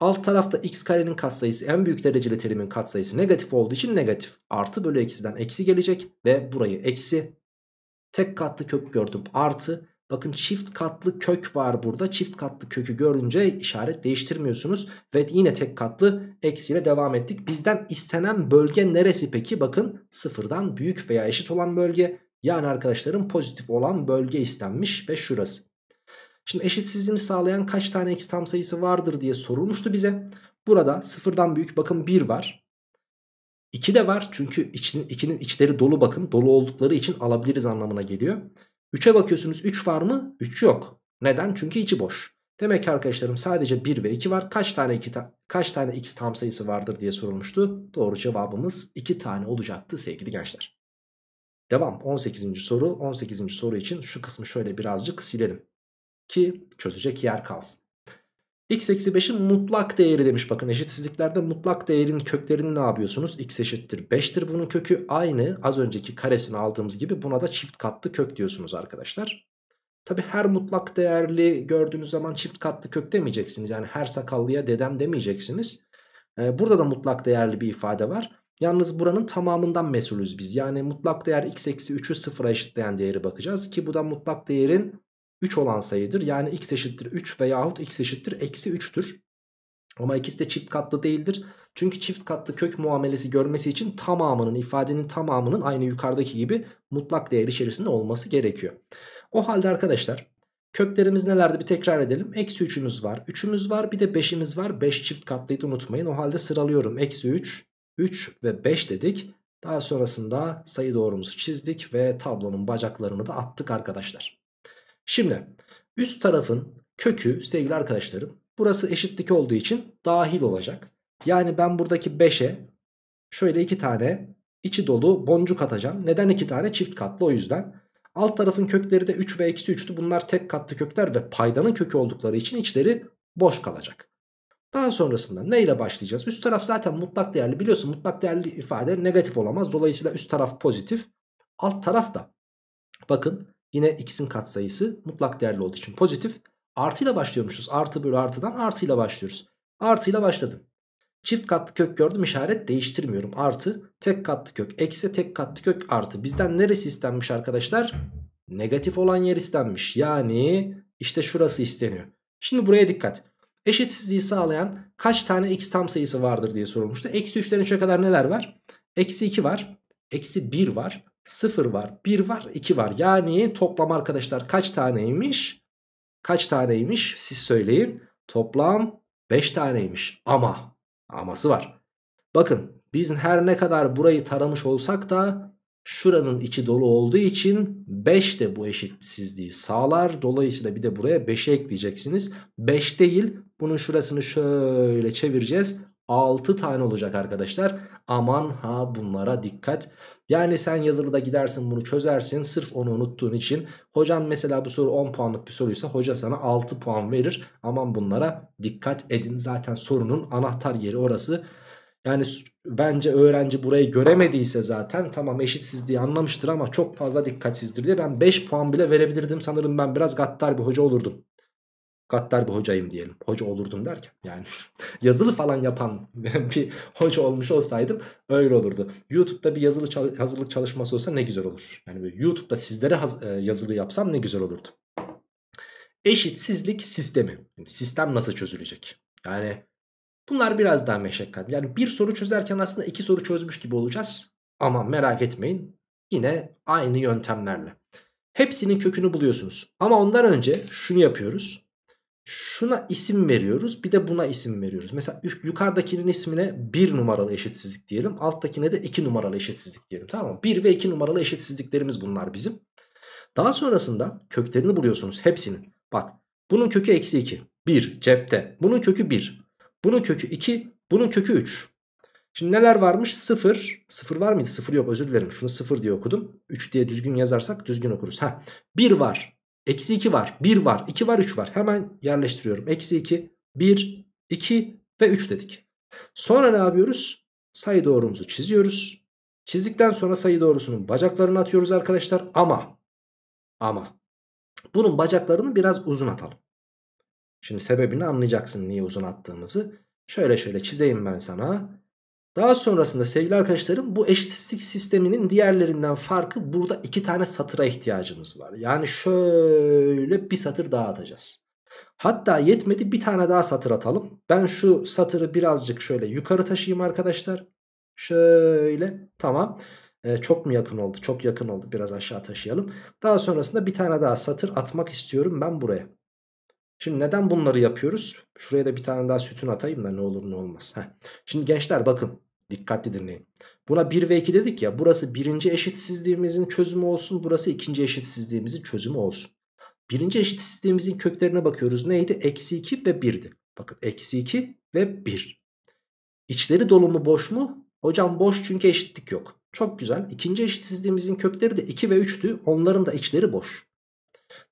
Alt tarafta x karenin katsayısı en büyük dereceli terimin katsayısı negatif olduğu için negatif. Artı bölü eksiden eksi gelecek ve burayı eksi Tek katlı kök gördüm artı. Bakın çift katlı kök var burada. Çift katlı kökü görünce işaret değiştirmiyorsunuz. Ve yine tek katlı eksiyle devam ettik. Bizden istenen bölge neresi peki? Bakın sıfırdan büyük veya eşit olan bölge. Yani arkadaşlarım pozitif olan bölge istenmiş ve şurası. Şimdi eşitsizliğini sağlayan kaç tane x tam sayısı vardır diye sorulmuştu bize. Burada sıfırdan büyük bakın 1 var. 2 de var çünkü içinin, 2'nin içleri dolu bakın. Dolu oldukları için alabiliriz anlamına geliyor. 3'e bakıyorsunuz 3 var mı? 3 yok. Neden? Çünkü içi boş. Demek ki arkadaşlarım sadece 1 ve 2 var. Kaç tane 2 ta kaç tane x tam sayısı vardır diye sorulmuştu. Doğru cevabımız 2 tane olacaktı sevgili gençler. Devam 18. soru. 18. soru için şu kısmı şöyle birazcık silelim. Ki çözecek yer kalsın x eksi 5'in mutlak değeri demiş. Bakın eşitsizliklerde mutlak değerin köklerini ne yapıyorsunuz? x eşittir 5'tir bunun kökü. Aynı az önceki karesini aldığımız gibi buna da çift katlı kök diyorsunuz arkadaşlar. Tabi her mutlak değerli gördüğünüz zaman çift katlı kök demeyeceksiniz. Yani her sakallıya dedem demeyeceksiniz. Ee, burada da mutlak değerli bir ifade var. Yalnız buranın tamamından mesulüz biz. Yani mutlak değer x eksi 3'ü sıfıra eşitleyen değeri bakacağız. Ki bu da mutlak değerin 3 olan sayıdır. Yani x eşittir 3 veyahut x eşittir eksi 3'tür. Ama ikisi de çift katlı değildir. Çünkü çift katlı kök muamelesi görmesi için tamamının ifadenin tamamının aynı yukarıdaki gibi mutlak değer içerisinde olması gerekiyor. O halde arkadaşlar köklerimiz nelerdi bir tekrar edelim. Eksi 3'ümüz var. 3'ümüz var bir de 5'imiz var. 5 çift katlıydı unutmayın. O halde sıralıyorum. Eksi 3, 3 ve 5 dedik. Daha sonrasında sayı doğrumuzu çizdik ve tablonun bacaklarını da attık arkadaşlar. Şimdi üst tarafın kökü sevgili arkadaşlarım burası eşitlik olduğu için dahil olacak. Yani ben buradaki 5'e şöyle iki tane içi dolu boncuk atacağım. Neden iki tane? Çift katlı o yüzden. Alt tarafın kökleri de 3 ve eksi 3'tü. Bunlar tek katlı kökler ve paydanın kökü oldukları için içleri boş kalacak. Daha sonrasında ne ile başlayacağız? Üst taraf zaten mutlak değerli. Biliyorsun mutlak değerli ifade negatif olamaz. Dolayısıyla üst taraf pozitif. Alt taraf da bakın Yine x'in katsayısı mutlak değerli olduğu için pozitif. Artıyla başlıyormuşuz. Artı bölü artıdan artıyla başlıyoruz. Artıyla başladım. Çift katlı kök gördüm işaret değiştirmiyorum. Artı tek katlı kök eksi tek katlı kök artı. Bizden neresi istenmiş arkadaşlar? Negatif olan yer istenmiş. Yani işte şurası isteniyor. Şimdi buraya dikkat. Eşitsizliği sağlayan kaç tane x tam sayısı vardır diye sorulmuştu. Eksi 3'ten 3'e kadar neler var? Eksi 2 var. Eksi 1 var. 0 var. 1 var. 2 var. Yani toplam arkadaşlar kaç taneymiş? Kaç taneymiş? Siz söyleyin. Toplam 5 taneymiş. Ama. Aması var. Bakın biz her ne kadar burayı taramış olsak da şuranın içi dolu olduğu için 5 de bu eşitsizliği sağlar. Dolayısıyla bir de buraya 5'e ekleyeceksiniz. 5 değil bunun şurasını şöyle çevireceğiz. 6 tane olacak arkadaşlar. Aman ha bunlara dikkat. Yani sen yazılıda gidersin bunu çözersin sırf onu unuttuğun için. Hocam mesela bu soru 10 puanlık bir soruysa hoca sana 6 puan verir. Aman bunlara dikkat edin. Zaten sorunun anahtar yeri orası. Yani bence öğrenci burayı göremediyse zaten tamam eşitsizliği anlamıştır ama çok fazla dikkatsizdir diye ben 5 puan bile verebilirdim. Sanırım ben biraz gattar bir hoca olurdum. Gattar bir hocayım diyelim. Hoca olurdum derken yani (laughs) yazılı falan yapan (laughs) bir hoca olmuş olsaydım öyle olurdu. YouTube'da bir yazılı çal hazırlık çalışması olsa ne güzel olur. Yani böyle YouTube'da sizlere e, yazılı yapsam ne güzel olurdu. Eşitsizlik sistemi. Sistem nasıl çözülecek? Yani bunlar biraz daha meşakkat. Yani bir soru çözerken aslında iki soru çözmüş gibi olacağız. Ama merak etmeyin yine aynı yöntemlerle. Hepsinin kökünü buluyorsunuz. Ama ondan önce şunu yapıyoruz. Şuna isim veriyoruz bir de buna isim veriyoruz. Mesela yukarıdakinin ismine 1 numaralı eşitsizlik diyelim. Alttakine de 2 numaralı eşitsizlik diyelim. Tamam mı? 1 ve 2 numaralı eşitsizliklerimiz bunlar bizim. Daha sonrasında köklerini buluyorsunuz hepsinin. Bak bunun kökü eksi 2. 1 cepte. Bunun kökü 1. Bunun kökü 2. Bunun kökü 3. Şimdi neler varmış? 0. 0 var mıydı? 0 yok özür dilerim. Şunu 0 diye okudum. 3 diye düzgün yazarsak düzgün okuruz. Ha, 1 var. Eksi 2 var. 1 var. 2 var. 3 var. Hemen yerleştiriyorum. Eksi 2, 1, 2 ve 3 dedik. Sonra ne yapıyoruz? Sayı doğrumuzu çiziyoruz. Çizdikten sonra sayı doğrusunun bacaklarını atıyoruz arkadaşlar. Ama ama bunun bacaklarını biraz uzun atalım. Şimdi sebebini anlayacaksın niye uzun attığımızı. Şöyle şöyle çizeyim ben sana. Daha sonrasında sevgili arkadaşlarım bu eşitsizlik sisteminin diğerlerinden farkı burada iki tane satıra ihtiyacımız var. Yani şöyle bir satır daha atacağız. Hatta yetmedi bir tane daha satır atalım. Ben şu satırı birazcık şöyle yukarı taşıyayım arkadaşlar. Şöyle tamam. Ee, çok mu yakın oldu? Çok yakın oldu. Biraz aşağı taşıyalım. Daha sonrasında bir tane daha satır atmak istiyorum ben buraya. Şimdi neden bunları yapıyoruz? Şuraya da bir tane daha sütun atayım da ne olur ne olmaz. Heh. Şimdi gençler bakın dikkatli dinleyin. Buna 1 ve 2 dedik ya burası birinci eşitsizliğimizin çözümü olsun burası ikinci eşitsizliğimizin çözümü olsun. Birinci eşitsizliğimizin köklerine bakıyoruz. Neydi? Eksi 2 ve 1'di. Bakın eksi 2 ve 1. İçleri dolu mu boş mu? Hocam boş çünkü eşitlik yok. Çok güzel. İkinci eşitsizliğimizin kökleri de 2 ve 3'tü. Onların da içleri boş.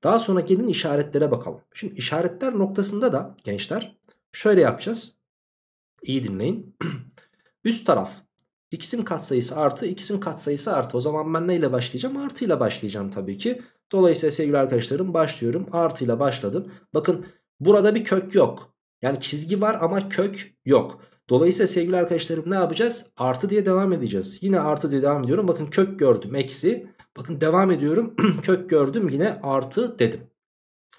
Daha sonra gelin işaretlere bakalım. Şimdi işaretler noktasında da gençler şöyle yapacağız. İyi dinleyin. (clears throat) Üst taraf x'in katsayısı artı x'in katsayısı artı. O zaman ben neyle başlayacağım? Artı ile başlayacağım tabii ki. Dolayısıyla sevgili arkadaşlarım başlıyorum. Artı ile başladım. Bakın burada bir kök yok. Yani çizgi var ama kök yok. Dolayısıyla sevgili arkadaşlarım ne yapacağız? Artı diye devam edeceğiz. Yine artı diye devam ediyorum. Bakın kök gördüm eksi. Bakın devam ediyorum. (clears throat) Kök gördüm yine artı dedim.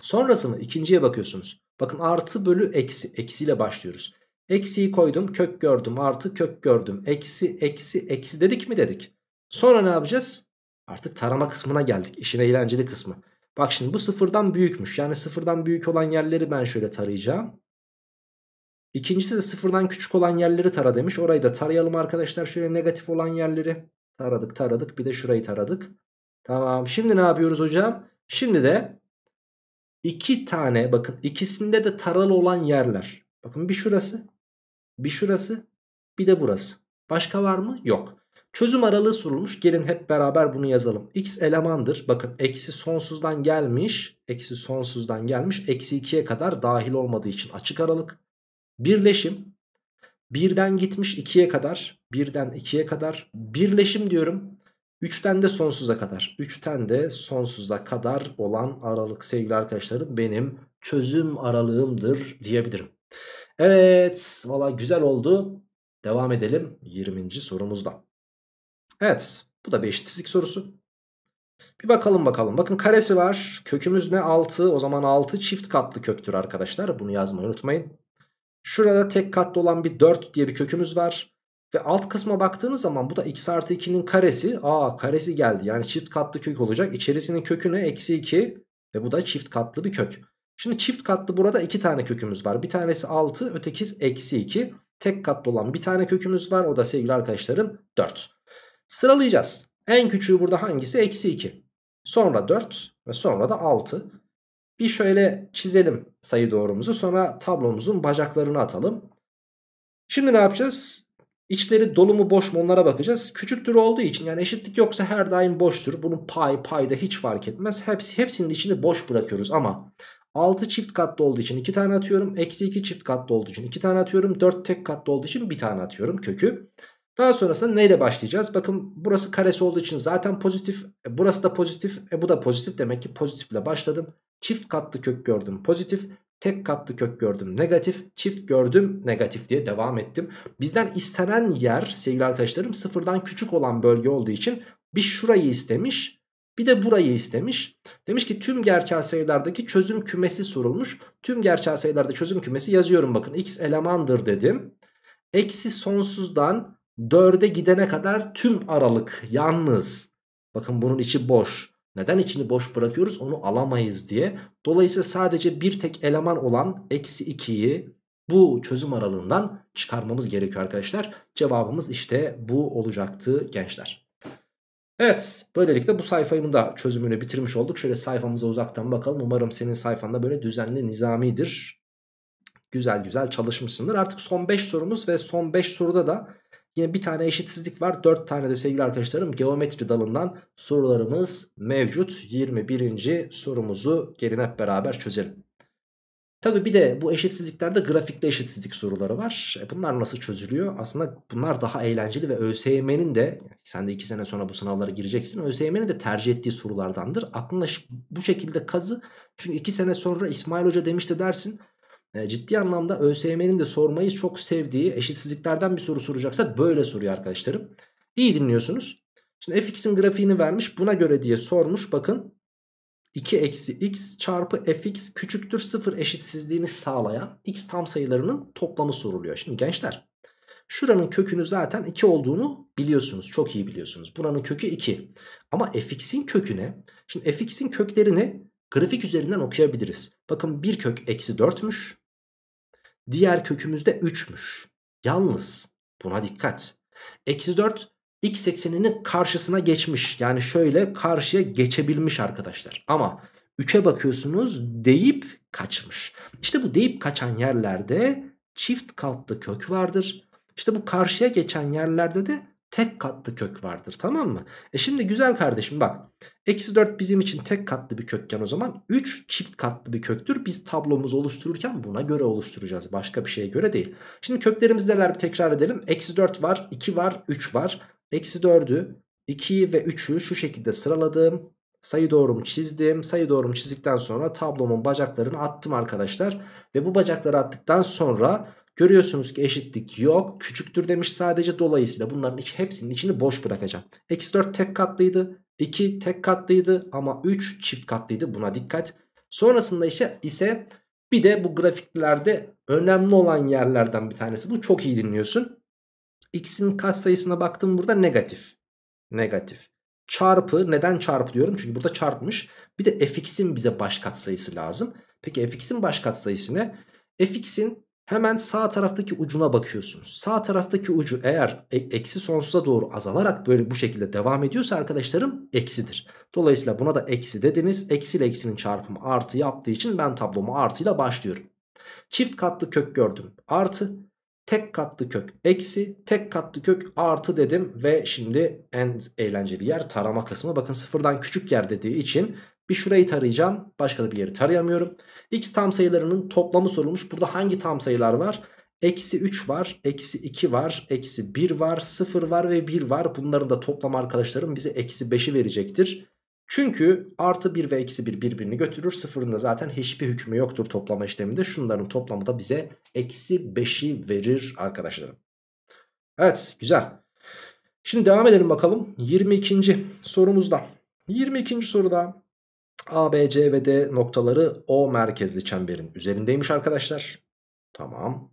Sonrasını ikinciye bakıyorsunuz. Bakın artı bölü eksi. Eksiyle başlıyoruz. Eksiyi koydum kök gördüm artı kök gördüm. Eksi eksi eksi dedik mi dedik. Sonra ne yapacağız? Artık tarama kısmına geldik. İşin eğlenceli kısmı. Bak şimdi bu sıfırdan büyükmüş. Yani sıfırdan büyük olan yerleri ben şöyle tarayacağım. İkincisi de sıfırdan küçük olan yerleri tara demiş. Orayı da tarayalım arkadaşlar. Şöyle negatif olan yerleri taradık taradık. Bir de şurayı taradık. Tamam şimdi ne yapıyoruz hocam? Şimdi de iki tane bakın ikisinde de taralı olan yerler. Bakın bir şurası bir şurası bir de burası. Başka var mı? Yok. Çözüm aralığı sorulmuş. Gelin hep beraber bunu yazalım. X elemandır. Bakın eksi sonsuzdan gelmiş. Eksi sonsuzdan gelmiş. Eksi 2'ye kadar dahil olmadığı için açık aralık. Birleşim. Birden gitmiş 2'ye kadar. Birden 2'ye kadar. Birleşim diyorum. 3'ten de sonsuza kadar 3'ten de sonsuza kadar olan aralık sevgili arkadaşlarım benim çözüm aralığımdır diyebilirim. Evet valla güzel oldu. Devam edelim 20. sorumuzda. Evet bu da bir eşitsizlik sorusu. Bir bakalım bakalım. Bakın karesi var. Kökümüz ne? 6. O zaman 6 çift katlı köktür arkadaşlar. Bunu yazmayı unutmayın. Şurada tek katlı olan bir 4 diye bir kökümüz var. Ve alt kısma baktığınız zaman bu da x artı 2'nin karesi. Aa karesi geldi. Yani çift katlı kök olacak. İçerisinin kökü ne? Eksi 2. Ve bu da çift katlı bir kök. Şimdi çift katlı burada iki tane kökümüz var. Bir tanesi 6 ötekisi eksi 2. Tek katlı olan bir tane kökümüz var. O da sevgili arkadaşlarım 4. Sıralayacağız. En küçüğü burada hangisi? Eksi 2. Sonra 4 ve sonra da 6. Bir şöyle çizelim sayı doğrumuzu. Sonra tablomuzun bacaklarını atalım. Şimdi ne yapacağız? İçleri dolu mu boş mu onlara bakacağız. Küçüktür olduğu için yani eşitlik yoksa her daim boştur. Bunun pay payda hiç fark etmez. Hepsi, hepsinin içini boş bırakıyoruz ama 6 çift katlı olduğu için 2 tane atıyorum. Eksi 2 çift katlı olduğu için 2 tane atıyorum. 4 tek katlı olduğu için 1 tane atıyorum kökü. Daha sonrasında neyle başlayacağız? Bakın burası karesi olduğu için zaten pozitif. E, burası da pozitif. E, bu da pozitif. Demek ki pozitifle başladım. Çift katlı kök gördüm pozitif. Tek katlı kök gördüm negatif. Çift gördüm negatif diye devam ettim. Bizden istenen yer sevgili arkadaşlarım sıfırdan küçük olan bölge olduğu için bir şurayı istemiş. Bir de burayı istemiş. Demiş ki tüm gerçel sayılardaki çözüm kümesi sorulmuş. Tüm gerçel sayılarda çözüm kümesi yazıyorum bakın. X elemandır dedim. Eksi sonsuzdan 4'e gidene kadar tüm aralık yalnız. Bakın bunun içi boş. Neden içini boş bırakıyoruz onu alamayız diye. Dolayısıyla sadece bir tek eleman olan eksi 2'yi bu çözüm aralığından çıkarmamız gerekiyor arkadaşlar. Cevabımız işte bu olacaktı gençler. Evet böylelikle bu sayfanın da çözümünü bitirmiş olduk. Şöyle sayfamıza uzaktan bakalım. Umarım senin sayfanda böyle düzenli nizamidir. Güzel güzel çalışmışsındır. Artık son 5 sorumuz ve son 5 soruda da Yine bir tane eşitsizlik var. 4 tane de sevgili arkadaşlarım geometri dalından sorularımız mevcut. 21. sorumuzu gelin hep beraber çözelim. Tabi bir de bu eşitsizliklerde grafikli eşitsizlik soruları var. E bunlar nasıl çözülüyor? Aslında bunlar daha eğlenceli ve ÖSYM'nin de sen de 2 sene sonra bu sınavlara gireceksin. ÖSYM'nin de tercih ettiği sorulardandır. Aklında bu şekilde kazı. Çünkü 2 sene sonra İsmail Hoca demişti dersin. E, ciddi anlamda ÖSYM'nin de sormayı çok sevdiği eşitsizliklerden bir soru soracaksa böyle soruyor arkadaşlarım. İyi dinliyorsunuz. Şimdi fx'in grafiğini vermiş buna göre diye sormuş bakın. 2 eksi x çarpı fx küçüktür 0 eşitsizliğini sağlayan x tam sayılarının toplamı soruluyor. Şimdi gençler şuranın kökünü zaten 2 olduğunu biliyorsunuz. Çok iyi biliyorsunuz. Buranın kökü 2. Ama fx'in köküne şimdi fx'in köklerini grafik üzerinden okuyabiliriz. Bakın bir kök eksi 4'müş. Diğer kökümüzde 3'müş. Yalnız buna dikkat. Eksi 4 x ekseninin karşısına geçmiş. Yani şöyle karşıya geçebilmiş arkadaşlar. Ama 3'e bakıyorsunuz deyip kaçmış. İşte bu deyip kaçan yerlerde çift katlı kök vardır. İşte bu karşıya geçen yerlerde de tek katlı kök vardır tamam mı? E şimdi güzel kardeşim bak. Eksi 4 bizim için tek katlı bir kökken o zaman 3 çift katlı bir köktür. Biz tablomuzu oluştururken buna göre oluşturacağız. Başka bir şeye göre değil. Şimdi köklerimiz neler bir tekrar edelim. Eksi 4 var, 2 var, 3 var. Eksi 4'ü, 2'yi ve 3'ü şu şekilde sıraladım. Sayı doğrumu çizdim. Sayı doğrumu çizdikten sonra tablomun bacaklarını attım arkadaşlar. Ve bu bacakları attıktan sonra Görüyorsunuz ki eşitlik yok. Küçüktür demiş sadece dolayısıyla bunların hepsinin içini boş bırakacağım. Eksi 4 tek katlıydı. 2 tek katlıydı ama 3 çift katlıydı buna dikkat. Sonrasında ise, ise bir de bu grafiklerde önemli olan yerlerden bir tanesi bu çok iyi dinliyorsun. X'in katsayısına baktım burada negatif. Negatif. Çarpı neden çarpı diyorum çünkü burada çarpmış. Bir de fx'in bize baş katsayısı lazım. Peki fx'in baş katsayısı ne? fx'in Hemen sağ taraftaki ucuna bakıyorsunuz. Sağ taraftaki ucu eğer e, eksi sonsuza doğru azalarak böyle bu şekilde devam ediyorsa arkadaşlarım eksidir. Dolayısıyla buna da eksi dediniz. Eksi ile eksinin çarpımı artı yaptığı için ben tablomu artıyla başlıyorum. Çift katlı kök gördüm. Artı. Tek katlı kök eksi. Tek katlı kök artı dedim. Ve şimdi en eğlenceli yer tarama kısmı. Bakın sıfırdan küçük yer dediği için bir şurayı tarayacağım. Başka da bir yeri tarayamıyorum. X tam sayılarının toplamı sorulmuş. Burada hangi tam sayılar var? Eksi 3 var, eksi 2 var, eksi 1 var, 0 var ve 1 var. Bunların da toplam arkadaşlarım bize eksi 5'i verecektir. Çünkü artı 1 ve eksi 1 birbirini götürür. Sıfırın da zaten hiçbir hükmü yoktur toplama işleminde. Şunların toplamı da bize eksi 5'i verir arkadaşlarım. Evet güzel. Şimdi devam edelim bakalım 22. sorumuzda. 22. soruda A, B, C ve D noktaları O merkezli çemberin üzerindeymiş arkadaşlar. Tamam.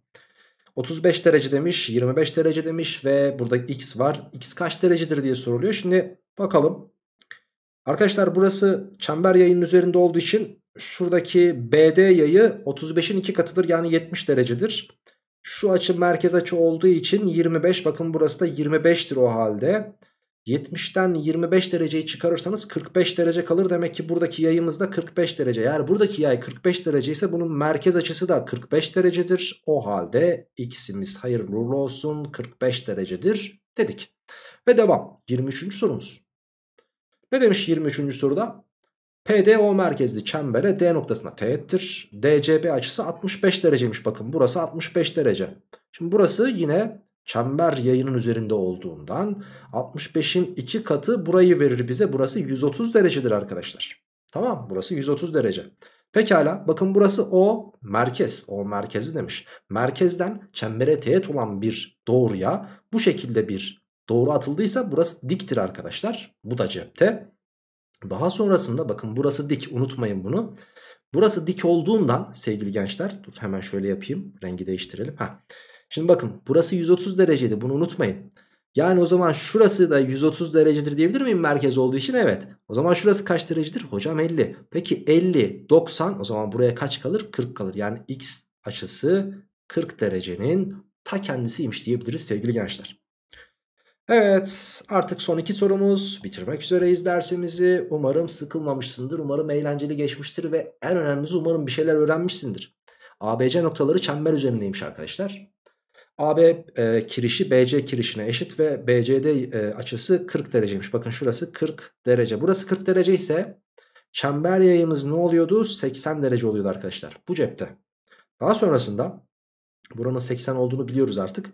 35 derece demiş, 25 derece demiş ve burada x var. x kaç derecedir diye soruluyor. Şimdi bakalım. Arkadaşlar burası çember yayının üzerinde olduğu için şuradaki BD yayı 35'in 2 katıdır yani 70 derecedir. Şu açı merkez açı olduğu için 25 bakın burası da 25'tir o halde. 70'ten 25 dereceyi çıkarırsanız 45 derece kalır. Demek ki buradaki yayımız da 45 derece. Yani buradaki yay 45 derece ise bunun merkez açısı da 45 derecedir. O halde x'imiz hayırlı uğurlu olsun 45 derecedir dedik. Ve devam 23. sorumuz. Ne demiş 23. soruda? PDO merkezli çembere D noktasına teğettir. DCB açısı 65 dereceymiş bakın burası 65 derece. Şimdi burası yine çember yayının üzerinde olduğundan 65'in 2 katı burayı verir bize. Burası 130 derecedir arkadaşlar. Tamam burası 130 derece. Pekala bakın burası O merkez. O merkezi demiş. Merkezden çembere teğet olan bir doğruya bu şekilde bir doğru atıldıysa burası diktir arkadaşlar. Bu da cepte. Daha sonrasında bakın burası dik unutmayın bunu. Burası dik olduğundan sevgili gençler dur hemen şöyle yapayım rengi değiştirelim. Heh. Şimdi bakın burası 130 dereceydi bunu unutmayın. Yani o zaman şurası da 130 derecedir diyebilir miyim merkez olduğu için? Evet. O zaman şurası kaç derecedir? Hocam 50. Peki 50, 90 o zaman buraya kaç kalır? 40 kalır. Yani x açısı 40 derecenin ta kendisiymiş diyebiliriz sevgili gençler. Evet artık son iki sorumuz bitirmek üzereyiz dersimizi. Umarım sıkılmamışsındır. Umarım eğlenceli geçmiştir ve en önemlisi umarım bir şeyler öğrenmişsindir. ABC noktaları çember üzerindeymiş arkadaşlar. AB e, kirişi BC kirişine eşit ve BCD e, açısı 40 dereceymiş. Bakın şurası 40 derece. Burası 40 derece ise çember yayımız ne oluyordu? 80 derece oluyordu arkadaşlar. Bu cepte. Daha sonrasında buranın 80 olduğunu biliyoruz artık.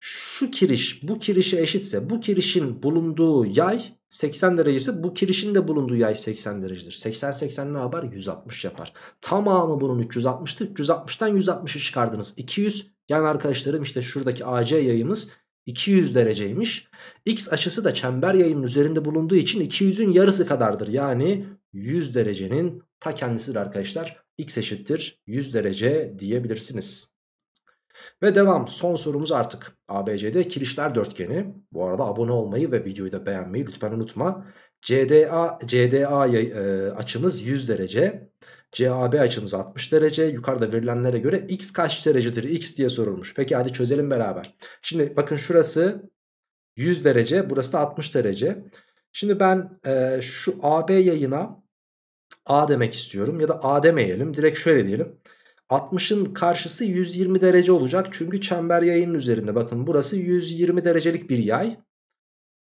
Şu kiriş bu kirişe eşitse bu kirişin bulunduğu yay 80 derece ise bu kirişin de bulunduğu yay 80 derecedir. 80 80 ne yapar? 160 yapar. Tamamı bunun 360'tı. 360'tan 160'ı çıkardınız. 200 yani arkadaşlarım işte şuradaki AC yayımız 200 dereceymiş. X açısı da çember yayının üzerinde bulunduğu için 200'ün yarısı kadardır. Yani 100 derecenin ta kendisidir arkadaşlar. X eşittir 100 derece diyebilirsiniz. Ve devam son sorumuz artık ABCD kirişler dörtgeni. Bu arada abone olmayı ve videoyu da beğenmeyi lütfen unutma. CDA, CDA e, açımız 100 derece. CAB açımız 60 derece. Yukarıda verilenlere göre x kaç derecedir? X diye sorulmuş. Peki hadi çözelim beraber. Şimdi bakın şurası 100 derece. Burası da 60 derece. Şimdi ben e, şu AB yayına A demek istiyorum. Ya da A demeyelim. Direkt şöyle diyelim. 60'ın karşısı 120 derece olacak. Çünkü çember yayının üzerinde. Bakın burası 120 derecelik bir yay.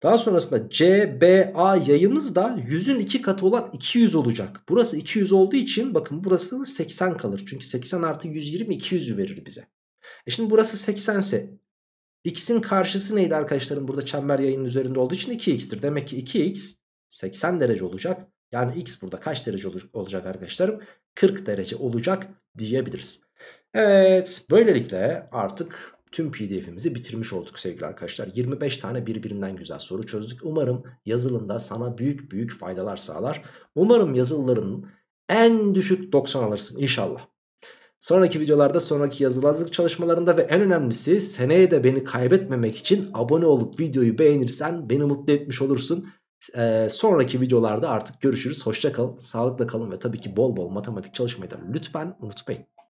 Daha sonrasında CBA yayımız da 100'ün 2 katı olan 200 olacak. Burası 200 olduğu için bakın burası 80 kalır. Çünkü 80 artı 120 200'ü verir bize. E şimdi burası 80 ise x'in karşısı neydi arkadaşlarım? Burada çember yayının üzerinde olduğu için 2x'tir. Demek ki 2x 80 derece olacak. Yani x burada kaç derece olacak arkadaşlarım? 40 derece olacak diyebiliriz. Evet böylelikle artık tüm pdf'imizi bitirmiş olduk sevgili arkadaşlar. 25 tane birbirinden güzel soru çözdük. Umarım yazılında sana büyük büyük faydalar sağlar. Umarım yazılıların en düşük 90 alırsın inşallah. Sonraki videolarda sonraki yazılı hazırlık çalışmalarında ve en önemlisi seneye de beni kaybetmemek için abone olup videoyu beğenirsen beni mutlu etmiş olursun. Ee, sonraki videolarda artık görüşürüz. Hoşça kalın, sağlıkla kalın ve tabii ki bol bol matematik çalışmayı da lütfen unutmayın.